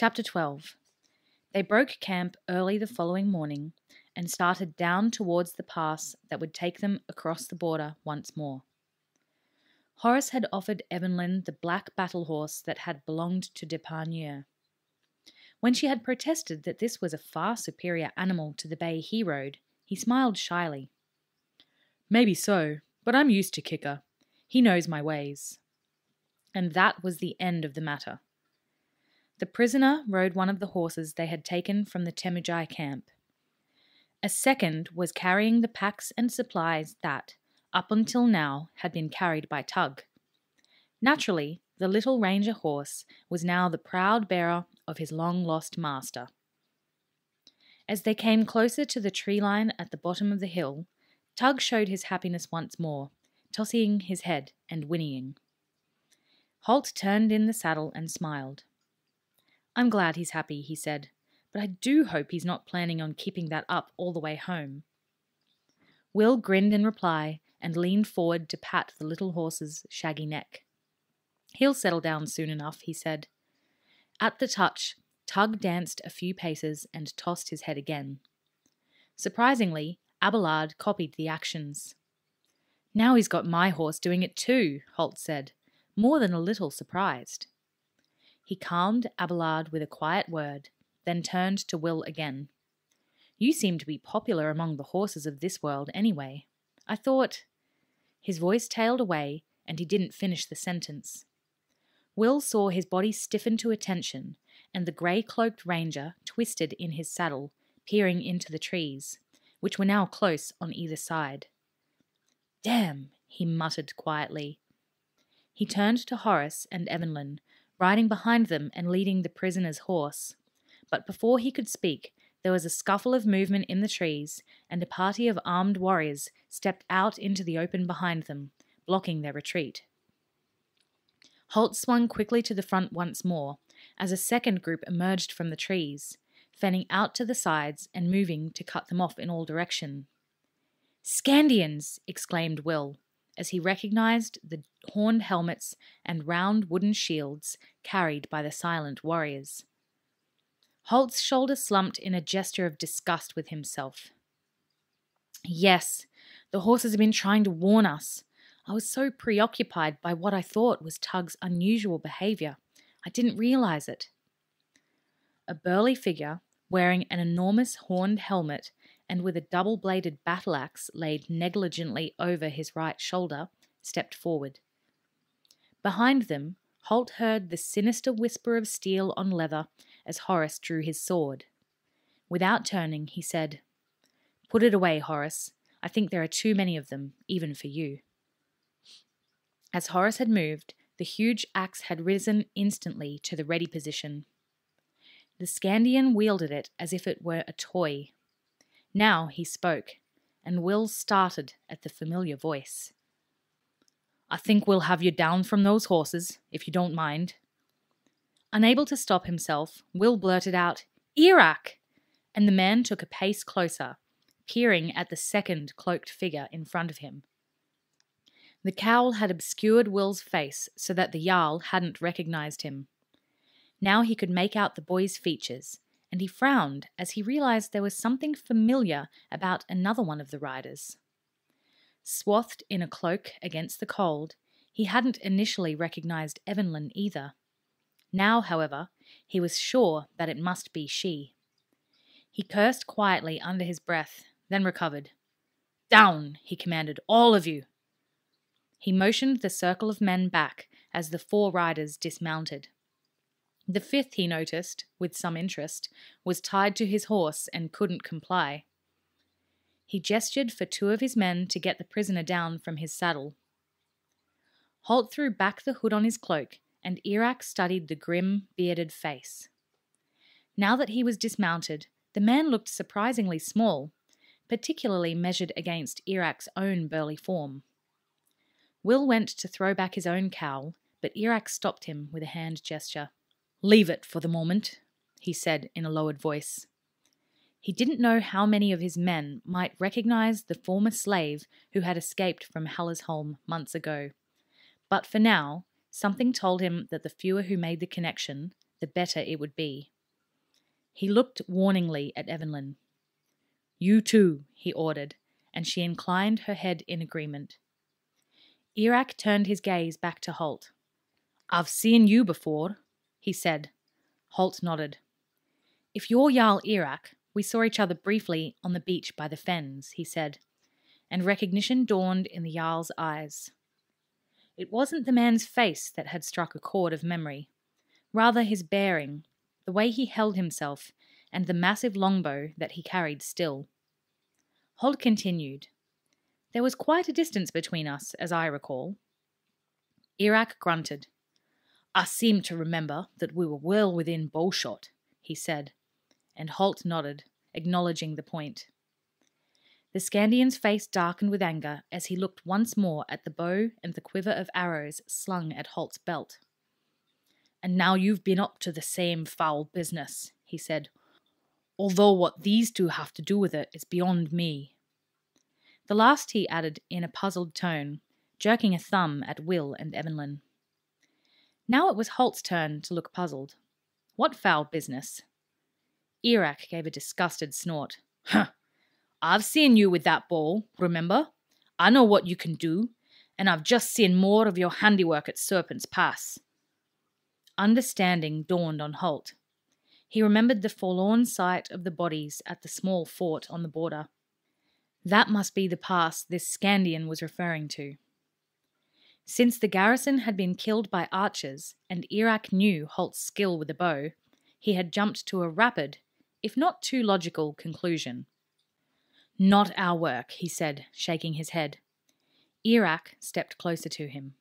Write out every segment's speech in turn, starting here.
Chapter 12 They broke camp early the following morning and started down towards the pass that would take them across the border once more. Horace had offered Evanlyn the black battle horse that had belonged to Deparnieux. When she had protested that this was a far superior animal to the bay he rode, he smiled shyly. Maybe so, but I'm used to Kicker. He knows my ways. And that was the end of the matter. The prisoner rode one of the horses they had taken from the Temujai camp. A second was carrying the packs and supplies that, up until now, had been carried by Tug. Naturally, the little ranger horse was now the proud bearer of his long lost master. As they came closer to the tree line at the bottom of the hill, Tug showed his happiness once more, tossing his head and whinnying. Halt turned in the saddle and smiled. I'm glad he's happy, he said but I do hope he's not planning on keeping that up all the way home. Will grinned in reply and leaned forward to pat the little horse's shaggy neck. He'll settle down soon enough, he said. At the touch, Tug danced a few paces and tossed his head again. Surprisingly, Abelard copied the actions. Now he's got my horse doing it too, Halt said, more than a little surprised. He calmed Abelard with a quiet word then turned to Will again. You seem to be popular among the horses of this world, anyway. I thought. His voice tailed away, and he didn't finish the sentence. Will saw his body stiffen to attention, and the grey cloaked ranger twisted in his saddle, peering into the trees, which were now close on either side. Damn, he muttered quietly. He turned to Horace and Evanlyn, riding behind them and leading the prisoner's horse but before he could speak, there was a scuffle of movement in the trees, and a party of armed warriors stepped out into the open behind them, blocking their retreat. Halt swung quickly to the front once more, as a second group emerged from the trees, fanning out to the sides and moving to cut them off in all direction. Skandians! exclaimed Will, as he recognized the horned helmets and round wooden shields carried by the silent warriors. Halt's shoulder slumped in a gesture of disgust with himself. Yes, the horses have been trying to warn us. I was so preoccupied by what I thought was Tug's unusual behavior, I didn't realize it. A burly figure, wearing an enormous horned helmet and with a double bladed battle axe laid negligently over his right shoulder, stepped forward. Behind them, Halt heard the sinister whisper of steel on leather as Horace drew his sword. Without turning, he said, Put it away, Horace. I think there are too many of them, even for you. As Horace had moved, the huge axe had risen instantly to the ready position. The Skandian wielded it as if it were a toy. Now he spoke, and Will started at the familiar voice. I think we'll have you down from those horses, if you don't mind. Unable to stop himself, Will blurted out, Erak! And the man took a pace closer, peering at the second cloaked figure in front of him. The cowl had obscured Will's face so that the Jarl hadn't recognized him. Now he could make out the boy's features, and he frowned as he realized there was something familiar about another one of the riders. Swathed in a cloak against the cold, he hadn't initially recognized Evanlyn either. Now, however, he was sure that it must be she. He cursed quietly under his breath, then recovered. Down, he commanded, all of you. He motioned the circle of men back as the four riders dismounted. The fifth, he noticed, with some interest, was tied to his horse and couldn't comply. He gestured for two of his men to get the prisoner down from his saddle. Halt threw back the hood on his cloak and Erak studied the grim, bearded face. Now that he was dismounted, the man looked surprisingly small, particularly measured against Erak's own burly form. Will went to throw back his own cowl, but Erak stopped him with a hand gesture. Leave it for the moment, he said in a lowered voice. He didn't know how many of his men might recognize the former slave who had escaped from Hallasholm months ago, but for now Something told him that the fewer who made the connection, the better it would be. He looked warningly at Evanlyn. You too, he ordered, and she inclined her head in agreement. Erak turned his gaze back to Halt. I've seen you before, he said. Halt nodded. If you're Jarl Erak, we saw each other briefly on the beach by the fens, he said, and recognition dawned in the Jarl's eyes. It wasn't the man's face that had struck a chord of memory, rather his bearing, the way he held himself, and the massive longbow that he carried still. Halt continued. There was quite a distance between us, as I recall. Erak grunted. I seem to remember that we were well within bowshot, he said, and Halt nodded, acknowledging the point. The Skandian's face darkened with anger as he looked once more at the bow and the quiver of arrows slung at Halt's belt. And now you've been up to the same foul business, he said, although what these two have to do with it is beyond me. The last he added in a puzzled tone, jerking a thumb at Will and Evanlyn. Now it was Halt's turn to look puzzled. What foul business? Erak gave a disgusted snort. Huh! I've seen you with that ball, remember? I know what you can do, and I've just seen more of your handiwork at Serpent's Pass. Understanding dawned on Halt. He remembered the forlorn sight of the bodies at the small fort on the border. That must be the pass this Skandian was referring to. Since the garrison had been killed by archers, and Erak knew Halt's skill with a bow, he had jumped to a rapid, if not too logical, conclusion. Not our work, he said, shaking his head. Erak stepped closer to him.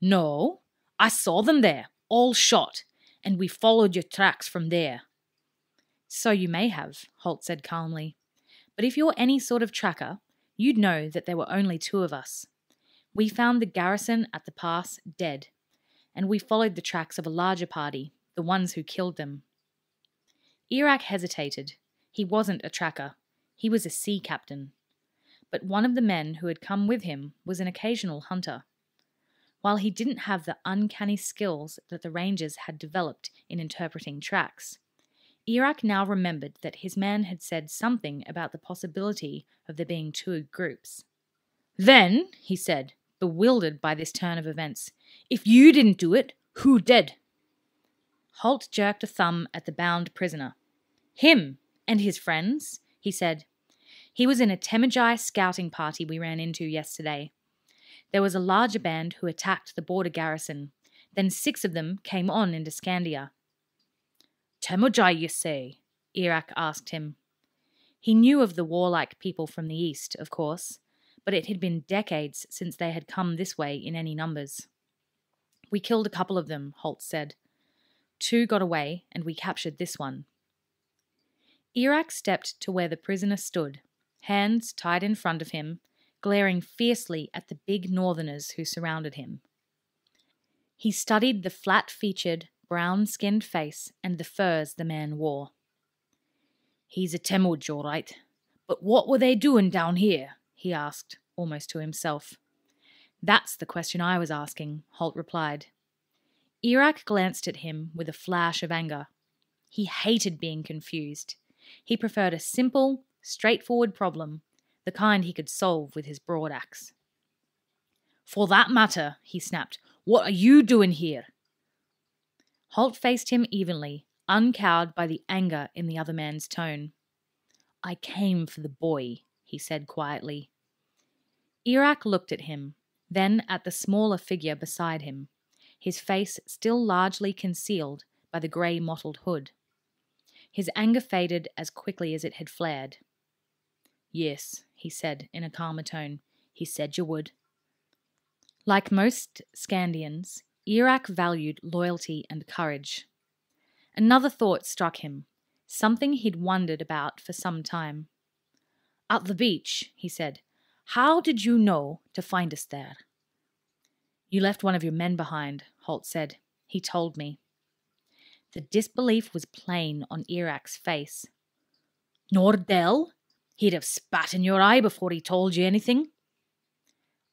No, I saw them there, all shot, and we followed your tracks from there. So you may have, Halt said calmly. But if you're any sort of tracker, you'd know that there were only two of us. We found the garrison at the pass dead, and we followed the tracks of a larger party, the ones who killed them. Erak hesitated. He wasn't a tracker, he was a sea captain. But one of the men who had come with him was an occasional hunter. While he didn't have the uncanny skills that the Rangers had developed in interpreting tracks, Erak now remembered that his man had said something about the possibility of there being two groups. Then, he said, bewildered by this turn of events. If you didn't do it, who did? Halt jerked a thumb at the bound prisoner. Him and his friends, he said. He was in a Temujai scouting party we ran into yesterday. There was a larger band who attacked the border garrison. Then six of them came on into Skandia. Temujai, you say? Erak asked him. He knew of the warlike people from the east, of course, but it had been decades since they had come this way in any numbers. We killed a couple of them, Halt said. Two got away, and we captured this one. Erak stepped to where the prisoner stood, hands tied in front of him, glaring fiercely at the big northerners who surrounded him. He studied the flat featured, brown skinned face and the furs the man wore. He's a Temuj, all right. But what were they doing down here? he asked, almost to himself. That's the question I was asking, Halt replied. Erak glanced at him with a flash of anger. He hated being confused. He preferred a simple, straightforward problem, the kind he could solve with his broad axe. For that matter, he snapped, what are you doing here? Halt faced him evenly, uncowed by the anger in the other man's tone. I came for the boy, he said quietly. Erak looked at him, then at the smaller figure beside him, his face still largely concealed by the grey mottled hood. His anger faded as quickly as it had flared. Yes, he said in a calmer tone. He said you would. Like most Skandians, Erak valued loyalty and courage. Another thought struck him, something he'd wondered about for some time. At the beach, he said. How did you know to find us there? You left one of your men behind, Halt said. He told me. The disbelief was plain on Erak's face. Nordell? He'd have spat in your eye before he told you anything.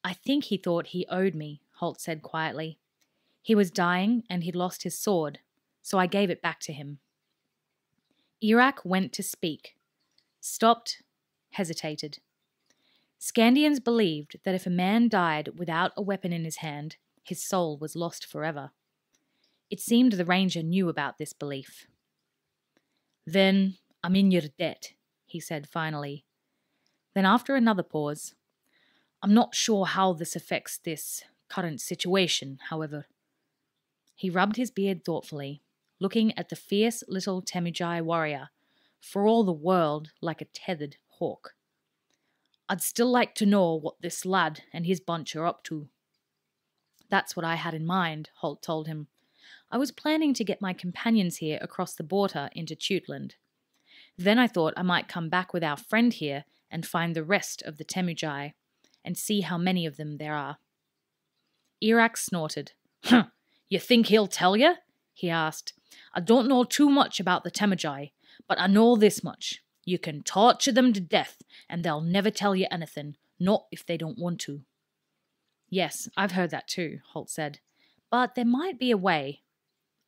I think he thought he owed me, Halt said quietly. He was dying and he'd lost his sword, so I gave it back to him. Erak went to speak, stopped, hesitated. Skandians believed that if a man died without a weapon in his hand, his soul was lost forever. It seemed the ranger knew about this belief. Then I'm in your debt, he said finally. Then, after another pause, I'm not sure how this affects this current situation, however. He rubbed his beard thoughtfully, looking at the fierce little Temujai warrior, for all the world like a tethered hawk. I'd still like to know what this lad and his bunch are up to. That's what I had in mind, Halt told him. I was planning to get my companions here across the border into Teutland. Then I thought I might come back with our friend here and find the rest of the Temujai and see how many of them there are. Erak snorted. Huh, you think he'll tell you? he asked. I don't know too much about the Temujai, but I know this much. You can torture them to death, and they'll never tell you anything, not if they don't want to. Yes, I've heard that too, Halt said. But there might be a way.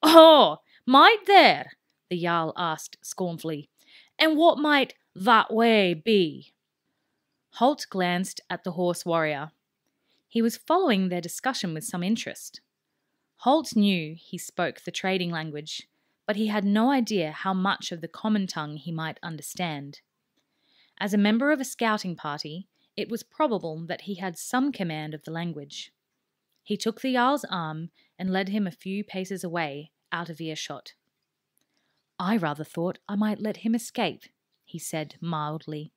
Oh, might there? the Jarl asked scornfully. And what might that way be? Halt glanced at the horse warrior. He was following their discussion with some interest. Halt knew he spoke the trading language, but he had no idea how much of the common tongue he might understand. As a member of a scouting party, it was probable that he had some command of the language. He took the Jarl's arm and led him a few paces away, out of earshot. I rather thought I might let him escape, he said mildly.